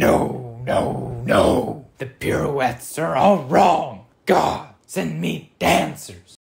No, no, no. The pirouettes are all wrong. God, send me dancers.